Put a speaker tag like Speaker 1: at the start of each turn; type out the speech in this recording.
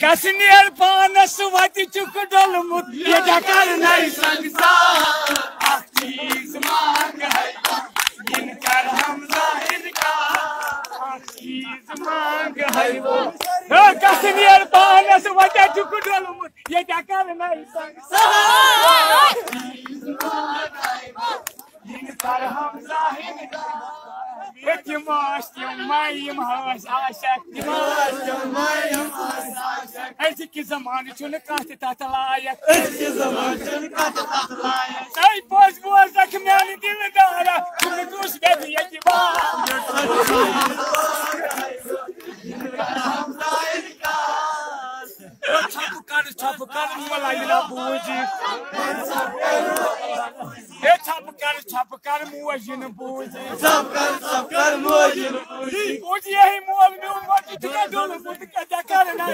Speaker 1: कसनीर पानस वाति चुक डल मुत ये जकर नहीं संसार आख चीज़ मांग इनकर हम ज़ाहिर का आख चीज़ मांग वो ओ कसनीर पानस चुक डल मुत ये जकर नहीं संसार इनकर हम ज़ाहिर का एक मास्टर माय मास्टर आशा Eski zamanı çölü kahtı tatılaya. Eski zamanı çölü kahtı tatılaya. Say boz boz akmeni dimi dara. Kumlu kuş bedi yeki var. Çapukar çapukar muvalayla buji. E çapukar çapukar muvajin buji. Çapukar çapukar muvajin buji. Buji yehi dola, mufika Dakar na